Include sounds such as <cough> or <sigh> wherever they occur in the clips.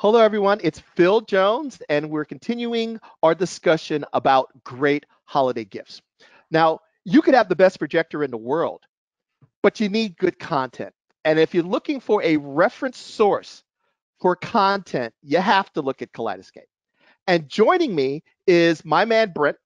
Hello, everyone. It's Phil Jones, and we're continuing our discussion about great holiday gifts. Now, you could have the best projector in the world, but you need good content. And if you're looking for a reference source for content, you have to look at Kaleidescape. And joining me is my man Brett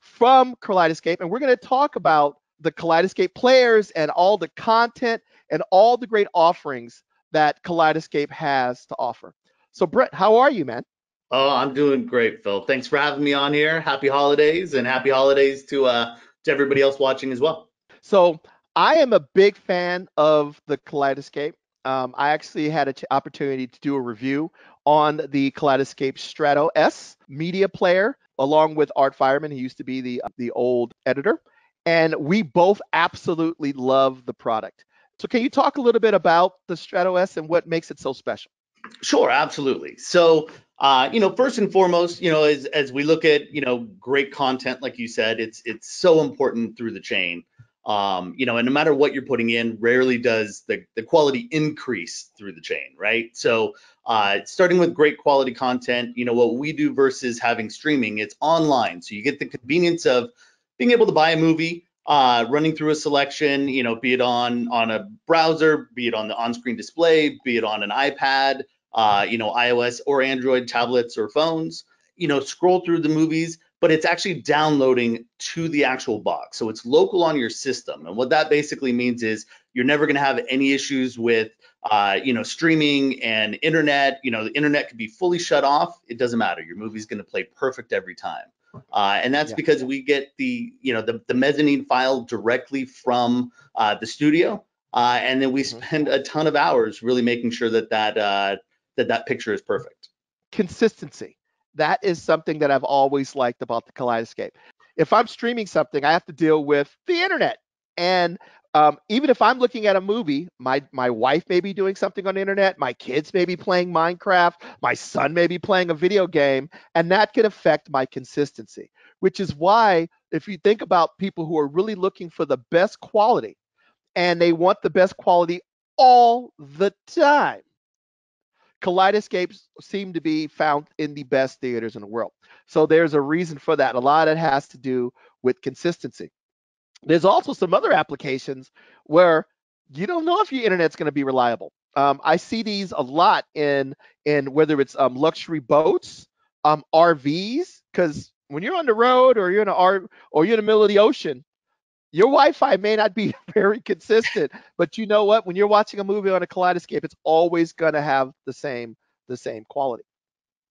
from Kaleidescape, and we're going to talk about the Kaleidescape players and all the content and all the great offerings that Kaleidescape has to offer. So, Brett, how are you, man? Oh, I'm doing great, Phil. Thanks for having me on here. Happy holidays and happy holidays to uh, to everybody else watching as well. So, I am a big fan of the Kaleidescape. Um, I actually had an opportunity to do a review on the Kaleidescape Strato S media player, along with Art Feierman, who used to be the the old editor, and we both absolutely love the product. So, can you talk a little bit about the Strato S and what makes it so special? Sure, absolutely. So, uh, you know, first and foremost, you know, as as we look at you know great content, like you said, it's it's so important through the chain. Um, you know, and no matter what you're putting in, rarely does the, the quality increase through the chain, right? So uh, starting with great quality content, you know, what we do versus having streaming, it's online. So you get the convenience of being able to buy a movie, uh, running through a selection, you know, be it on on a browser, be it on the on-screen display, be it on an iPad, uh, you know, iOS or Android tablets or phones, you know, scroll through the movies, but it's actually downloading to the actual box. So it's local on your system. And what that basically means is you're never going to have any issues with, uh, you know, streaming and internet. You know, the internet could be fully shut off. It doesn't matter. Your movie's going to play perfect every time. Uh, and that's yeah. because we get the, you know, the, the mezzanine file directly from uh, the studio. Uh, and then we mm-hmm. spend a ton of hours really making sure that that uh, that that picture is perfect. Consistency that is something that I've always liked about the Kaleidescape. If I'm streaming something, I have to deal with the internet. And um, even if I'm looking at a movie, my my wife may be doing something on the internet, my kids may be playing Minecraft, my son may be playing a video game, and that can affect my consistency. Which is why, if you think about people who are really looking for the best quality, and they want the best quality all the time, kaleidescapes seem to be found in the best theaters in the world. So there's a reason for that. A lot of it has to do with consistency. There's also some other applications where you don't know if your internet's going to be reliable. Um, I see these a lot in in whether it's um, luxury boats, um, RVs, because when you're on the road or you're in a or you're in the middle of the ocean, your Wi-Fi may not be <laughs> very consistent, but you know what? When you're watching a movie on a Kaleidescape, it's always going to have the same the same quality.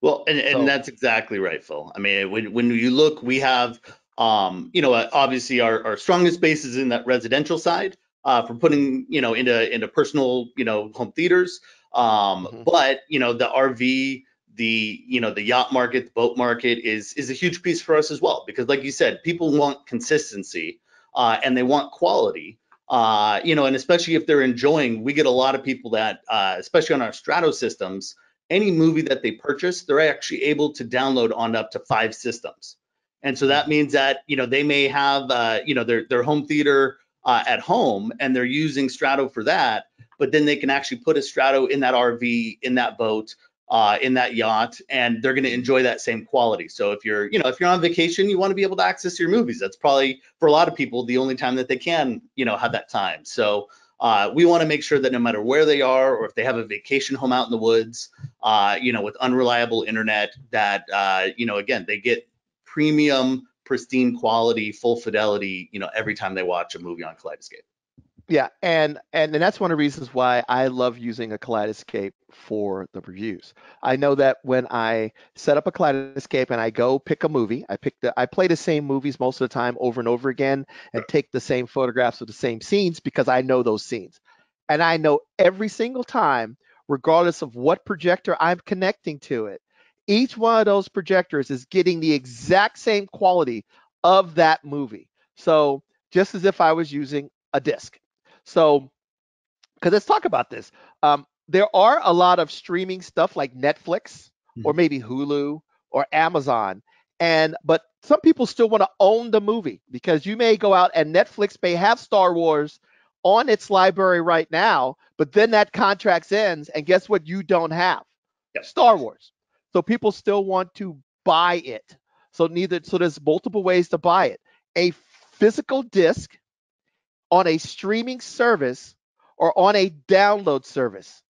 Well, and, and so, that's exactly right, Phil. I mean, when when you look, we have um, you know, obviously our, our strongest base is in that residential side uh, for putting, you know, into into personal, you know, home theaters. Um, mm-hmm. But you know, the RV, the you know, the yacht market, the boat market is is a huge piece for us as well because, like you said, people want consistency uh, and they want quality. Uh, you know, and especially if they're enjoying, we get a lot of people that, uh, especially on our Strato systems, any movie that they purchase, they're actually able to download on up to five systems. And so that means that you know they may have uh, you know their their home theater uh, at home and they're using Strato for that, but then they can actually put a Strato in that RV in that boat uh, in that yacht, and they're going to enjoy that same quality. So if you're, you know, if you're on vacation, you want to be able to access your movies. That's probably for a lot of people the only time that they can, you know, have that time. So uh, we want to make sure that no matter where they are, or if they have a vacation home out in the woods, uh, you know, with unreliable internet, that uh, you know, again, they get premium, pristine quality, full fidelity, you know, every time they watch a movie on Kaleidescape. Yeah, and, and and that's one of the reasons why I love using a Kaleidescape for the reviews. I know that when I set up a Kaleidescape and I go pick a movie, I pick the I play the same movies most of the time over and over again and take the same photographs of the same scenes because I know those scenes. And I know every single time, regardless of what projector I'm connecting to it, each one of those projectors is getting the exact same quality of that movie. So just as if I was using a disc. So, because let's talk about this. Um, there are a lot of streaming stuff like Netflix mm-hmm. or maybe Hulu or Amazon, And but some people still want to own the movie because you may go out and Netflix may have Star Wars on its library right now, but then that contract ends, and guess what? You don't have yep. Star Wars. So people still want to buy it. So neither so there's multiple ways to buy it. A physical disc on a streaming service or on a download service.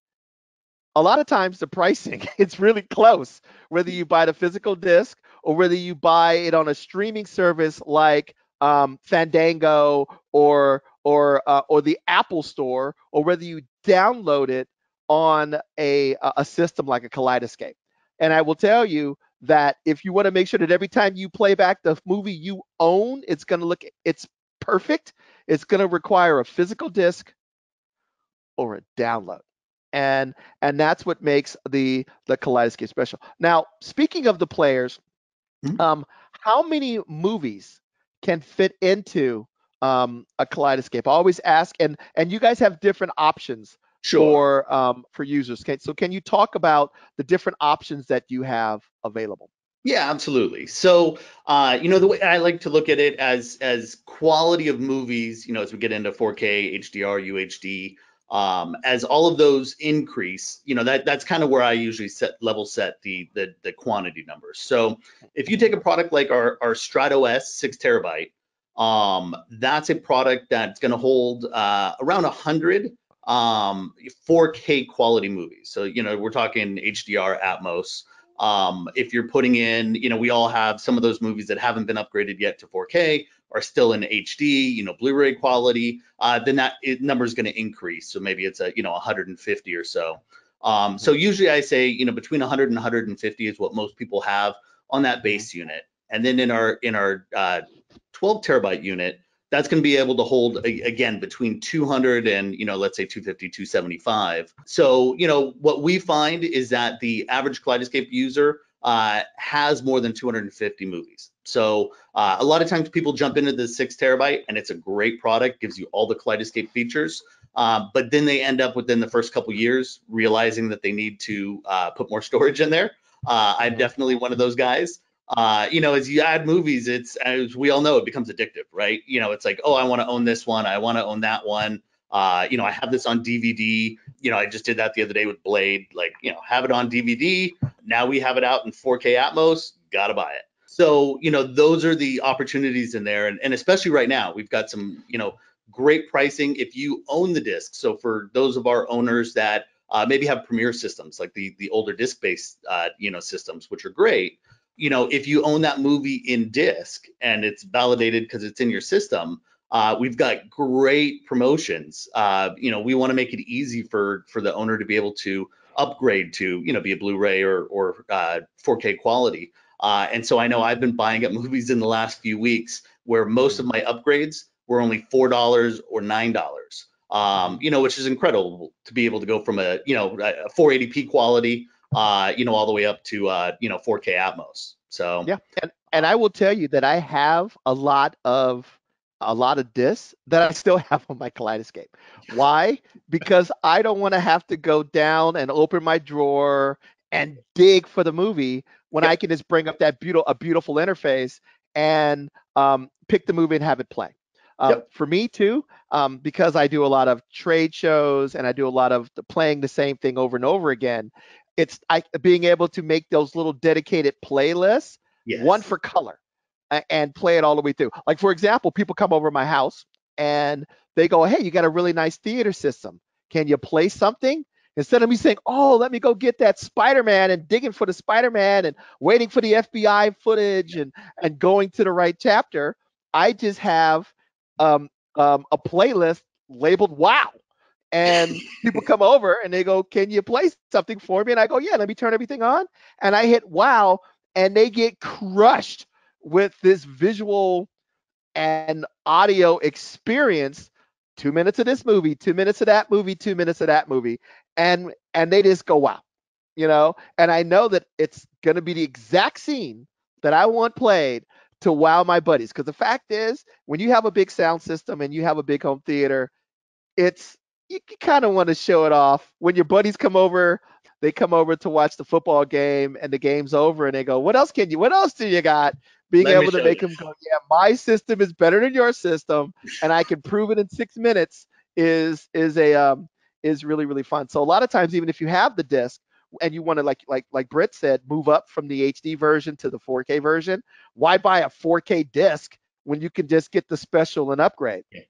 A lot of times the pricing <laughs> it's really close whether you buy the physical disc or whether you buy it on a streaming service like um, Fandango or or uh, or the Apple Store, or whether you download it on a a system like a Kaleidescape. And I will tell you that if you want to make sure that every time you play back the movie you own, it's going to look it's perfect. It's going to require a physical disc or a download. And and that's what makes the the Kaleidescape special. Now, speaking of the players, mm-hmm. um, how many movies can fit into um, a Kaleidescape? I always ask, and and you guys have different options sure. for um, for users. Okay, so can you talk about the different options that you have available? Yeah, absolutely. So, uh, you know, the way I like to look at it as as quality of movies, you know, as we get into 4K, HDR, UHD, um, as all of those increase, you know, that that's kind of where I usually set level set the the, the quantity numbers. So, if you take a product like our our Strato S six terabyte, um, that's a product that's going to hold uh, around 100 um, 4K quality movies. So, you know, we're talking HDR, Atmos. Um, if you're putting in, you know, we all have some of those movies that haven't been upgraded yet to 4K are still in HD, you know, Blu-ray quality, uh, then that number is going to increase. So maybe it's a, you know, 150 or so. Um, so usually I say, you know, between 100 and 150 is what most people have on that base unit. And then in our in our uh, 12 terabyte unit, that's going to be able to hold again between 200 and you know let's say 250 275 so you know what we find is that the average kaleidescape user uh, has more than 250 movies. So uh, a lot of times people jump into the six terabyte and it's a great product gives you all the kaleidescape features uh, but then they end up within the first couple years realizing that they need to uh, put more storage in there. Uh, i'm definitely one of those guys uh, you know, as you add movies, it's as we all know, it becomes addictive, right? You know, it's like, oh, I want to own this one, I want to own that one. Uh, you know, I have this on DVD. You know, I just did that the other day with Blade. Like, you know, have it on DVD. Now we have it out in 4K Atmos. Gotta buy it. So, you know, those are the opportunities in there, and, and especially right now, we've got some, you know, great pricing if you own the disc. So for those of our owners that uh, maybe have Premiere systems, like the the older disc-based, uh, you know, systems, which are great you know, if you own that movie in disc and it's validated because it's in your system, uh, we've got great promotions. Uh, you know, we want to make it easy for for the owner to be able to upgrade to, you know, be a Blu-ray or or uh, 4K quality. Uh, and so I know I've been buying up movies in the last few weeks where most of my upgrades were only four dollars or nine dollars. Um, you know, which is incredible to be able to go from a you know a 480p quality uh, you know, all the way up to, uh, you know, 4K Atmos. So yeah, and and I will tell you that I have a lot of a lot of discs that I still <laughs> have on my Kaleidescape. Why? Because I don't want to have to go down and open my drawer and dig for the movie when. I can just bring up that beautiful a beautiful interface and um, pick the movie and have it play. Um, yep. For me too, um, because I do a lot of trade shows and I do a lot of the, playing the same thing over and over again it's I, being able to make those little dedicated playlists, yes. one for color, and play it all the way through. Like for example, people come over my house and they go, "Hey, you got a really nice theater system. Can you play something?" Instead of me saying, "Oh, let me go get that Spider-Man and digging for the Spider-Man and waiting for the FBI footage and and going to the right chapter," I just have um, um, a playlist labeled "Wow." And <laughs> people come over and they go, "Can you play something for me?" And I go, "Yeah, let me turn everything on." And I hit wow, and they get crushed with this visual and audio experience. Two minutes of this movie, two minutes of that movie, two minutes of that movie, and and they just go wow, you know. And I know that it's gonna be the exact scene that I want played to wow my buddies. Because the fact is, when you have a big sound system and you have a big home theater, it's you, you kind of want to show it off when your buddies come over. they come over to watch the football game and the game's over and they go, "What else can you? What else do you got?" Being Let able to make you. them go, "Yeah, my system is better than your system, and I can prove it in six minutes." Is is a um, is really really fun. So a lot of times, even if you have the disc and you want to like like like Brett said, move up from the HD version to the 4K version, why buy a 4K disc when you can just get the special and upgrade? Yeah.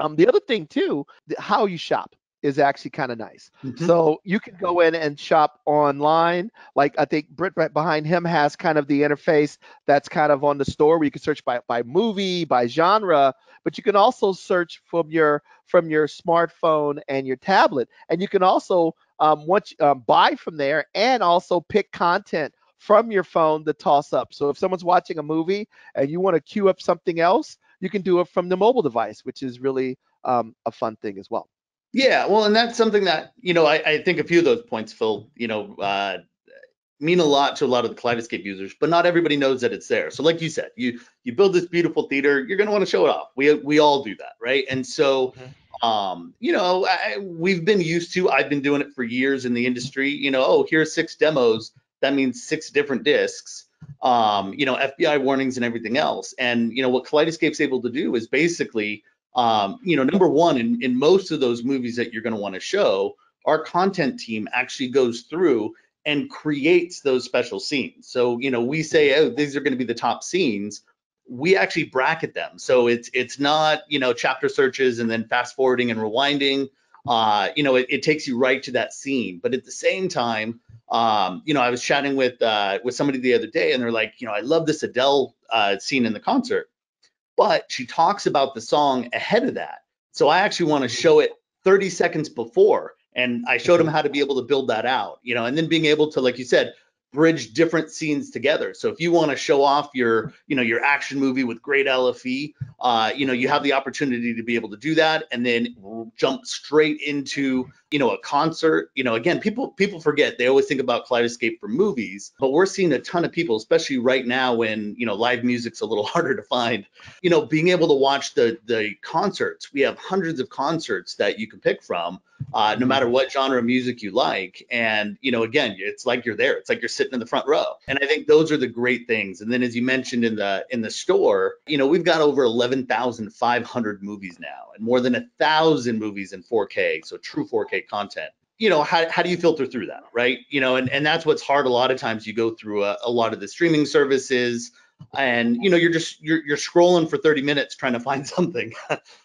Um, the other thing too, how you shop is actually kind of nice. Mm-hmm. So you can go in and shop online. Like I think Brett right behind him has kind of the interface that's kind of on the store where you can search by by movie, by genre, but you can also search from your from your smartphone and your tablet, and you can also um, once um, buy from there and also pick content from your phone to toss up. So if someone's watching a movie and you want to queue up something else, you can do it from the mobile device, which is really um, a fun thing as well. Yeah, well, and that's something that you know I, I think a few of those points, Phil, you know, uh, mean a lot to a lot of the Kaleidescape users, but not everybody knows that it's there. So, like you said, you you build this beautiful theater, you're going to want to show it off. We we all do that, right? And so, mm-hmm. um, you know, I, we've been used to. I've been doing it for years in the industry. You know, oh, here's six demos. That means six different discs. Um, you know, FBI warnings and everything else. And you know what Kaleidescape's able to do is basically, um, you know, number one, in in most of those movies that you're going to want to show, our content team actually goes through and creates those special scenes. So, you know, we say, oh, these are going to be the top scenes. We actually bracket them. So it's it's not, you know, chapter searches and then fast forwarding and rewinding. Uh, you know, it, it takes you right to that scene. But at the same time, um, you know, I was chatting with uh, with somebody the other day, and they're like, you know, I love this Adele uh, scene in the concert, but she talks about the song ahead of that. So I actually want to show it 30 seconds before and I showed them how to be able to build that out, you know, and then being able to, like you said, bridge different scenes together. So if you want to show off your, you know, your action movie with great LFE, uh, you know, you have the opportunity to be able to do that and then jump straight into, you know, a concert. You know, again, people people forget they always think about Kaleidescape for movies, but we're seeing a ton of people, especially right now when you know live music's a little <laughs> harder to find. You know, being able to watch the the concerts. We have hundreds of concerts that you can pick from uh, no matter what genre of music you like. And, you know, again, it's like you're there. It's like you're sitting in the front row. And I think those are the great things. And then as you mentioned in the in the store, you know, we've got over 11,500 movies now and more than a thousand movies in 4K. So true 4K content. You know how, how do you filter through that right? You know and, and that's what's hard a lot of times. You go through a, a lot of the streaming services and you know you're just you're, you're scrolling for 30 minutes trying to find <laughs> something.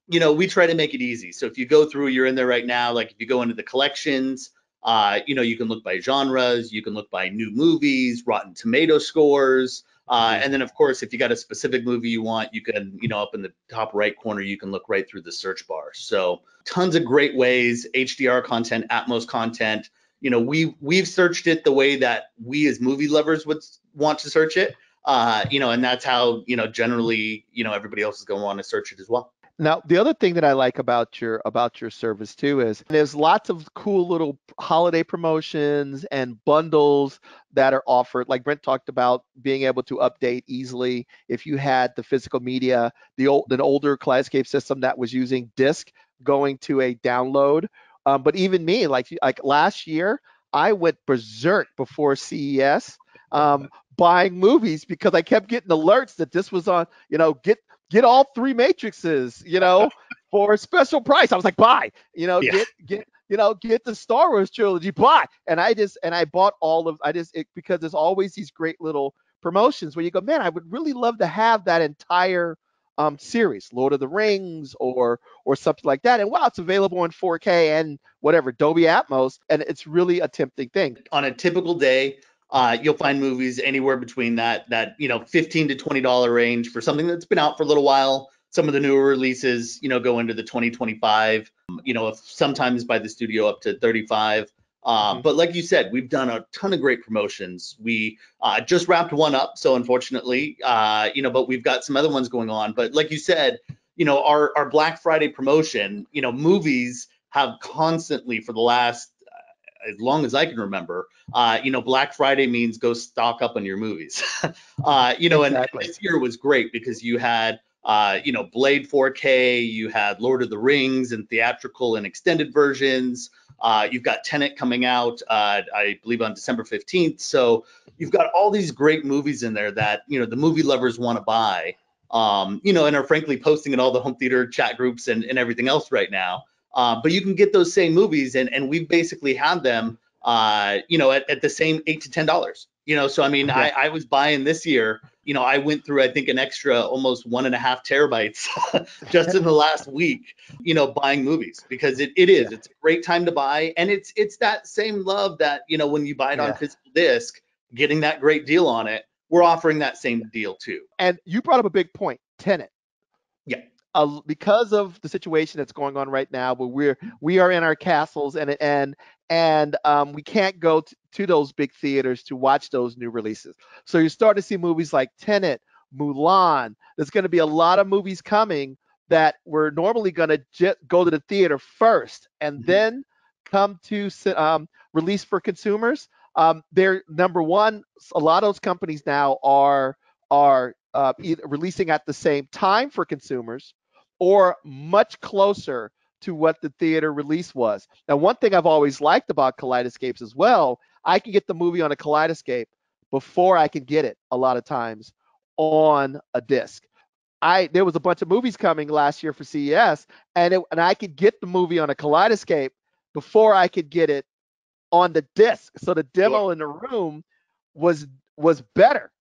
You know we try to make it easy. So if you go through you're in there right now like if you go into the collections uh, you know you can look by genres you can look by new movies rotten tomato scores uh, and then of course if you got a specific movie you want you can you know up in the top right corner you can look right through the search bar. So tons of great ways hdr content atmos content. You know we we've searched it the way that we as movie lovers would want to search it. Uh, you know, and that's how you know generally you know everybody else is going to want to search it as well. Now, the other thing that I like about your about your service too is there's lots of cool little holiday promotions and bundles that are offered. Like Brett talked about being able to update easily if you had the physical media, the old an older Kaleidescape system that was using disk going to a download. Um, but even me, like like last year, I went berserk before CES. Um, <laughs> buying movies because I kept getting alerts that this was on, you know, get get all three matrices, you know, <laughs> for a special price. I was like, buy, you know, yeah. get get you know, get the Star Wars trilogy, buy. And I just and I bought all of I just it, because there's always these great little promotions where you go, man, I would really love to have that entire um, series, Lord of the Rings or or something like that. And wow, it's available in 4K and whatever Dolby Atmos, and it's really a tempting thing. On a typical day, uh, you'll find movies anywhere between that that you know 15 to 20 dollar range for something that's been out for a little while. Some of the newer releases, you know, go into the 2025. You know, sometimes by the studio up to 35. Um, mm-hmm. But like you said, we've done a ton of great promotions. We uh, just wrapped one up, so unfortunately, uh, you know, but we've got some other ones going on. But like you said, you know, our our Black Friday promotion, you know, movies have constantly for the last as long as I can remember, uh, you know, Black Friday means go stock up on your movies. <laughs> uh, you know, exactly. and this year was great because you had, uh, you know, Blade 4K, you had Lord of the Rings and theatrical and extended versions. Uh, you've got Tenet coming out, uh, I believe on December 15th. So you've got all these great movies in there that you know the movie lovers want to buy. Um, you know, and are frankly posting in all the home theater chat groups and, and everything else right now. Uh, but you can get those same movies, and and we've basically had them, uh, you know, at, at the same eight to ten dollars. You know, so I mean, yeah. I, I was buying this year. You know, I went through I think an extra almost one and a half terabytes <laughs> just in the <laughs> last week. You know, buying movies because it, it is yeah. it's a great time to buy, and it's it's that same love that you know when you buy it yeah. on physical disc, getting that great deal on it. We're offering that same deal too. And you brought up a big point, Tenet. Uh, because of the situation that's going on right now, where we're we are in our castles and and and um, we can't go t- to those big theaters to watch those new releases. So you're starting to see movies like Tenet, Mulan. There's going to be a lot of movies coming that we're normally going to j- go to the theater first and mm-hmm. then come to um, release for consumers. Um, they're number one. A lot of those companies now are are uh, releasing at the same time for consumers or much closer to what the theater release was. Now, one thing I've always liked about Kaleidescapes as well, I can get the movie on a Kaleidescape before I can get it a lot of times on a disc. I there was a bunch of movies coming last year for CES, and it, and I could get the movie on a Kaleidescape before I could get it on the disc. So the demo in the room was was better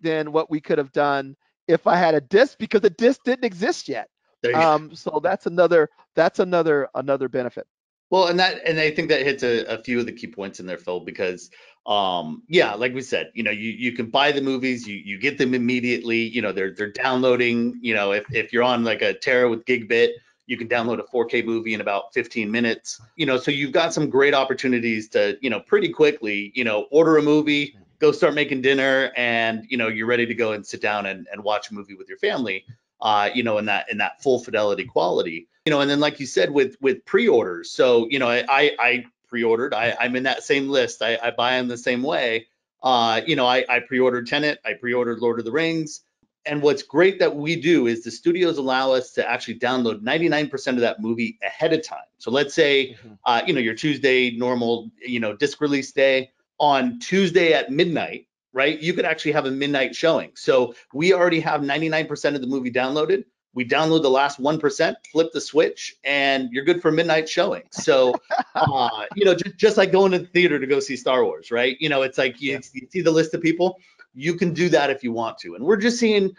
than what we could have done if I had a disc because the disc didn't exist yet. Um, so that's another that's another another benefit. Well, and that and I think that hits a, a few of the key points in there, Phil, because um, yeah, like we said, you know, you, you can buy the movies, you you get them immediately, you know, they're they're downloading, you know, if if you're on like a Terra with Gigabit, you can download a 4K movie in about 15 minutes. You know, so you've got some great opportunities to, you know, pretty quickly, you know, order a movie, go start making dinner, and you know, you're ready to go and sit down and, and watch a movie with your family uh, you know, in that in that full fidelity quality. You know, and then like you said with with pre-orders. So, you know, I I pre-ordered. I, I'm in that same list. I, I buy them the same way. Uh, you know, I, I pre-ordered Tenet, I pre-ordered Lord of the Rings. And what's great that we do is the studios allow us to actually download 99% of that movie ahead of time. So let's say, mm-hmm. uh, you know, your Tuesday normal, you know, disc release day on Tuesday at midnight, right? You could actually have a midnight showing. So we already have 99% of the movie downloaded. We download the last 1%, flip the switch, and you're good for midnight showing. So, <laughs> uh, you know, just, just like going to the theater to go see Star Wars, right? You know, it's like you, yeah. you see the list of people, you can do that if you want to. And we're just seeing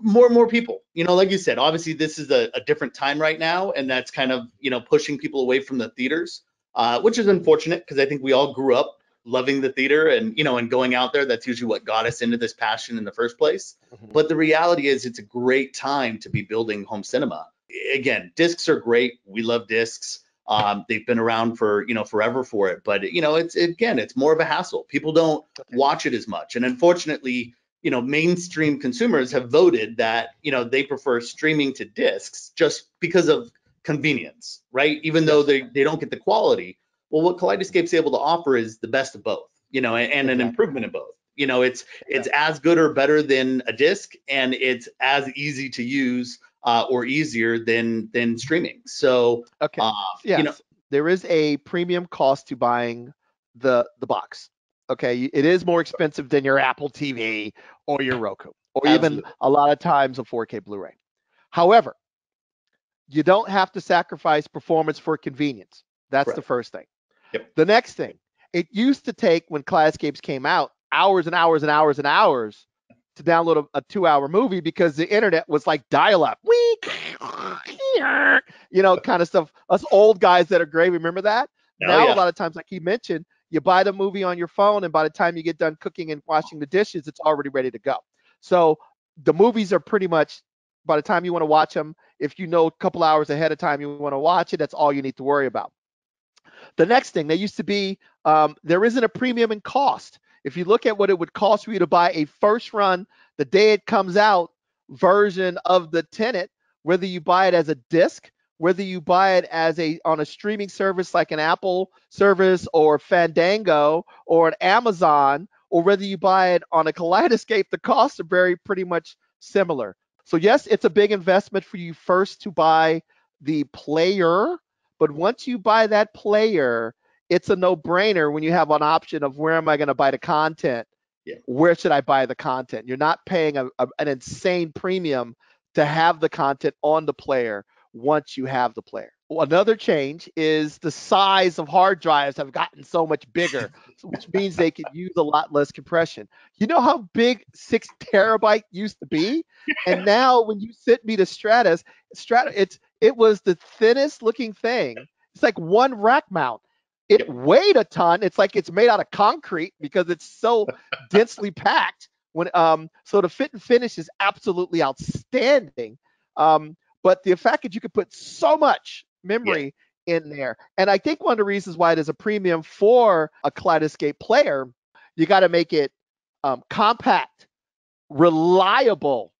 more and more people. You know, like you said, obviously this is a, a different time right now, and that's kind of, you know, pushing people away from the theaters, uh, which is unfortunate because I think we all grew up loving the theater and you know and going out there that's usually what got us into this passion in the first place. Mm-hmm. but the reality is it's a great time to be building home cinema. Again discs are great. We love discs. Um, they've been around for you know forever for it. But you know it's again it's more of a hassle. People don't okay. watch it as much. And unfortunately you know mainstream consumers have voted that you know they prefer streaming to discs just because of convenience right? Even though they, they don't get the quality well, what Kaleidescape's able to offer is the best of both, you know, and, and an improvement in both. You know, it's it's as good or better than a disc, and it's as easy to use uh, or easier than than streaming. So, okay, uh, yes. you know, there is a premium cost to buying the the box. Okay, it is more expensive than your Apple TV or your Roku, or Absolutely. even a lot of times a 4K Blu-ray. However, you don't have to sacrifice performance for convenience. That's right. the first thing. Yep. The next thing, it used to take when Kaleidescapes came out hours and hours and hours and hours to download a, a two-hour movie because the internet was like dial-up, we, you know, kind of stuff. Us old guys that are gray, remember that? Oh, now yeah. a lot of times, like he mentioned, you buy the movie on your phone, and by the time you get done cooking and washing the dishes, it's already ready to go. So the movies are pretty much by the time you want to watch them, if you know a couple hours ahead of time you want to watch it, that's all you need to worry about. The next thing, there used to be, um, there isn't a premium in cost. If you look at what it would cost for you to buy a first run, the day it comes out version of the Tenet, whether you buy it as a disc, whether you buy it as a on a streaming service like an Apple service or Fandango or an Amazon, or whether you buy it on a Kaleidescape, the costs are very pretty much similar. So yes, it's a big investment for you first to buy the player But once you buy that player, it's a no-brainer when you have an option of where am I going to buy the content? Yeah. Where should I buy the content? You're not paying a, a, an insane premium to have the content on the player once you have the player. Another change is the size of hard drives have gotten so much bigger, <laughs> which means they can use a lot less compression. You know how big six terabyte used to be, and now when you sent me to Strato S, Stratus, it's it was the thinnest looking thing. It's like one rack mount. It weighed a ton. It's like it's made out of concrete because it's so <laughs> densely packed. When um, so the fit and finish is absolutely outstanding. Um, but the fact that you could put so much memory yeah. in there, and I think one of the reasons why it is a premium for a Kaleidescape player, you got to make it um, compact, reliable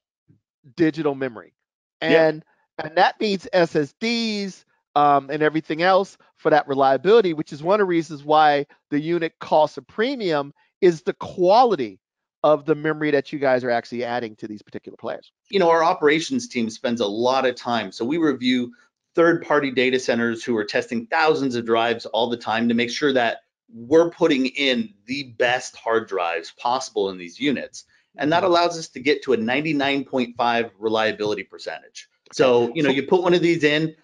digital memory, and yeah. And that means SSDs um, and everything else for that reliability, which is one of the reasons why the unit costs a premium is the quality of the memory that you guys are actually adding to these particular players. You know, our operations team spends a lot of time. So we review third party data centers who are testing thousands of drives all the time to make sure that we're putting in the best hard drives possible in these units. And that mm-hmm. allows us to get to a 99.5 reliability percentage. So, you know, you put one of these in,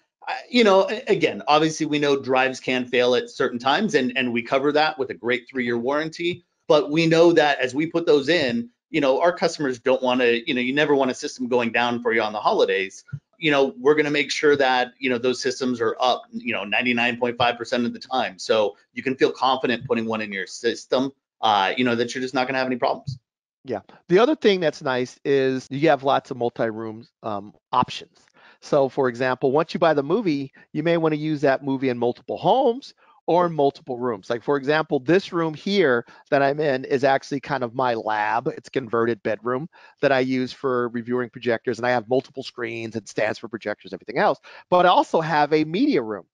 you know, again, obviously we know drives can fail at certain times and, and we cover that with a great three year warranty. But we know that as we put those in, you know, our customers don't want to, you know, you never want a system going down for you on the holidays. You know, we're going to make sure that, you know, those systems are up, you know, 99.5% of the time. So you can feel confident putting one in your system, uh, you know, that you're just not going to have any problems. Yeah. The other thing that's nice is you have lots of multi-room um, options. So, for example, once you buy the movie, you may want to use that movie in multiple homes or in multiple rooms. Like for example, this room here that I'm in is actually kind of my lab. It's converted bedroom that I use for reviewing projectors and I have multiple screens and stands for projectors, everything else. But I also have a media room.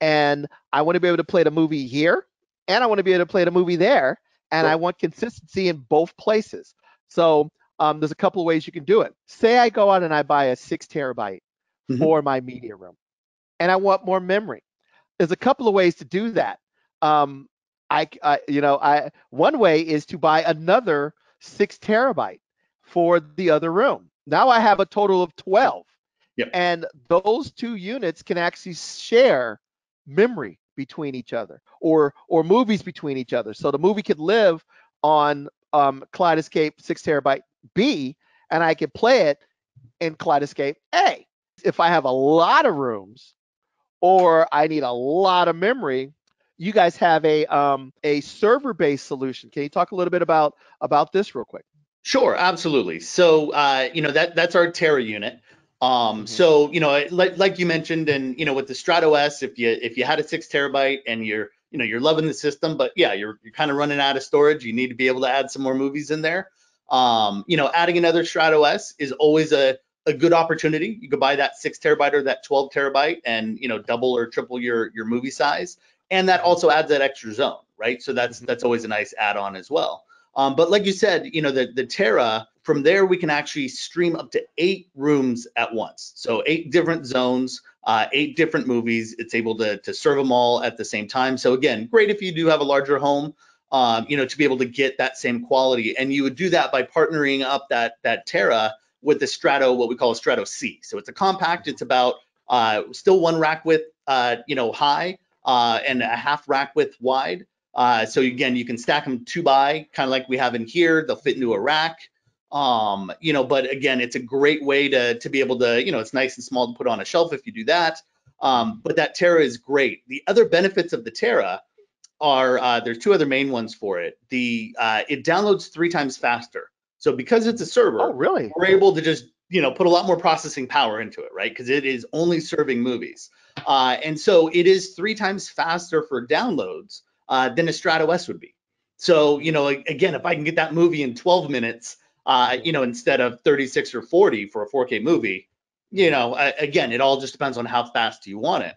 And I want to be able to play the movie here and I want to be able to play the movie there. And. I want consistency in both places. So um, there's a couple of ways you can do it. Say I go out and I buy a six terabyte mm-hmm. for my media room and I want more memory there's a couple of ways to do that. Um, I, I, you know, I one way is to buy another six terabyte for the other room. Now I have a total of 12. Yep. And those two units can actually share memory between each other or or movies between each other. So the movie could live on um, Kaleidescape 6 terabyte B and I could play it in Kaleidescape A. If I have a lot of rooms, or I need a lot of memory, you guys have a um, a server-based solution. Can you talk a little bit about about this real quick? Sure, absolutely. So uh, you know that that's our Terra unit. Um, mm-hmm. So you know, like, like you mentioned, and you know, with the Strato S, if you if you had a six terabyte and you're you know you're loving the system, but yeah, you're you're kind of running out of storage. You need to be able to add some more movies in there. Um, you know, adding another Strato S is always a a good opportunity. You could buy that six terabyte or that 12 terabyte and you know double or triple your your movie size, and that also adds that extra zone, right? So that's that's always a nice add-on as well. Um, but like you said, you know the the Terra from there we can actually stream up to eight rooms at once. So eight different zones, uh, eight different movies. It's able to to serve them all at the same time. So again, great if you do have a larger home. Um, you know, to be able to get that same quality, and you would do that by partnering up that that Terra with the Strato, what we call a Strato C. So it's a compact. It's about uh, still one rack width, uh, you know, high uh, and a half rack width wide. Uh, so again, you can stack them two by, kind of like we have in here. They'll fit into a rack. Um, you know, but again, it's a great way to to be able to, you know, it's nice and small to put on a shelf if you do that. Um, but that Terra is great. The other benefits of the Terra are uh, there's two other main ones for it. The uh, it downloads three times faster. So because it's a server, oh, really? we're able to just you know put a lot more processing power into it, right? Because it is only serving movies, uh, and so it is three times faster for downloads uh, than a Strato S would be. So you know, again, if I can get that movie in 12 minutes, uh, you know, instead of 36 or 40 for a 4K movie, you know, again, it all just depends on how fast you want it.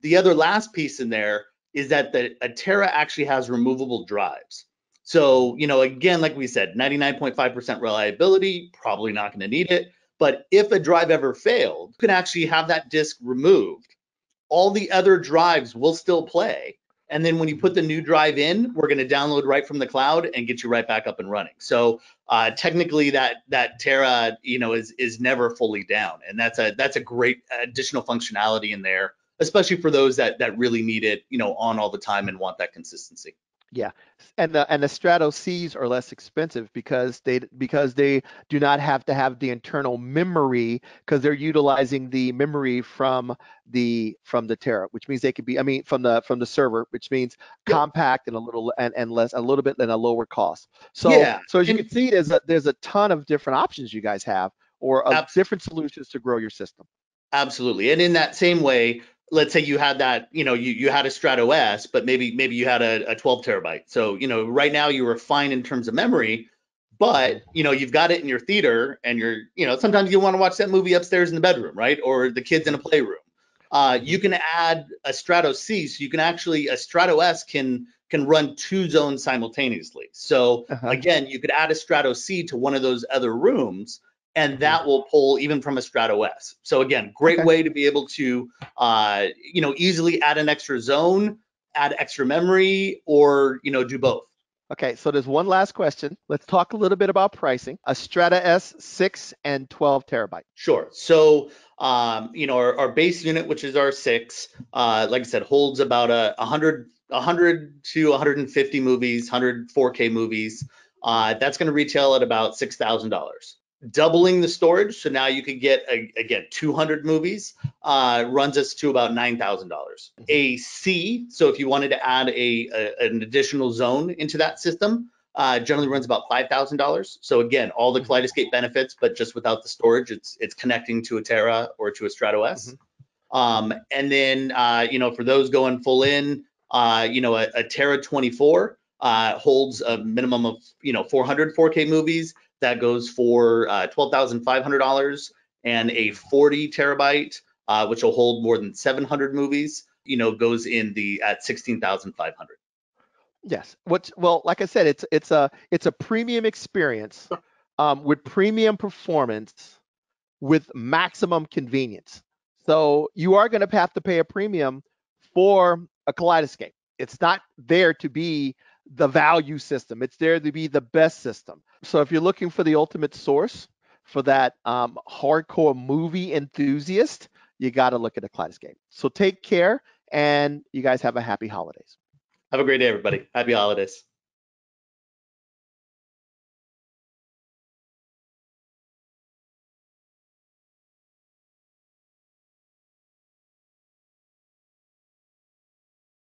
The other last piece in there is that the a Terra actually has removable drives. So, you know, again, like we said, 99.5% reliability, probably not going to need it. But if a drive ever failed, you can actually have that disk removed. all the other drives will still play. And then when you put the new drive in, we're going to download right from the cloud and get you right back up and running. So uh, technically, that that Terra, you know, is is never fully down, and that's a that's a great additional functionality in there, especially for those that that really need it, you know, on all the time and want that consistency. Yeah, and the and the Strato C's are less expensive because they because they do not have to have the internal memory because they're utilizing the memory from the from the Terra, which means they could be I mean from the from the server, which means yep. compact and a little and, and less a little bit than a lower cost. So yeah. so as you can see, there's a there's a ton of different options you guys have or different solutions to grow your system. Absolutely, and in that same way, let's say you had that, you know, you, you had a Strato S, but maybe maybe you had a, a 12 terabyte. So, you know, right now you were fine in terms of memory, but you know, you've got it in your theater and you're, you know, sometimes you want to watch that movie upstairs in the bedroom, right? Or the kids in a playroom. Uh, you can add a Strato C, so you can actually a Strato S can can run two zones simultaneously. So uh-huh. again, you could add a Strato C to one of those other rooms and mm-hmm. that will pull even from a Strato S. So again, great okay. way to be able to, uh, you know, easily add an extra zone, add extra memory, or you know, do both. Okay, so there's one last question. Let's talk a little bit about pricing. A Strato S 6 and 12 terabyte. Sure. So, um, you know, our, our, base unit, which is our 6, uh, like I said, holds about a 100, 100 to 150 movies, 100 4K movies. Uh, that's going to retail at about $6,000 doubling the storage. So now you could get a, again 200 movies. Uh, runs us to about nine thousand dollars. Mm-hmm. A C. So if you wanted to add a, a an additional zone into that system, uh, generally runs about five thousand dollars. So again, all the mm-hmm. Benefits, but just without the storage. It's it's connecting to a Terra or to a Strato S. Mm-hmm. Um, and then uh, you know for those going full in, uh, you know a, a Terra 24 uh, holds a minimum of you know 400 4K movies that goes for uh, $12,500 and a 40 terabyte, uh, which will hold more than 700 movies, you know, goes in the at 16,500. Yes. What? Well, like I said, it's it's a it's a premium experience um, with premium performance with maximum convenience. So you are going to have to pay a premium for a Kaleidescape. It's not there to be the value system. It's there to be the best system. So if you're looking for the ultimate source for that um, hardcore movie enthusiast, you got to look at a Kaleidescape. So take care, and you guys have a happy holidays. Have a great day, everybody. Happy holidays.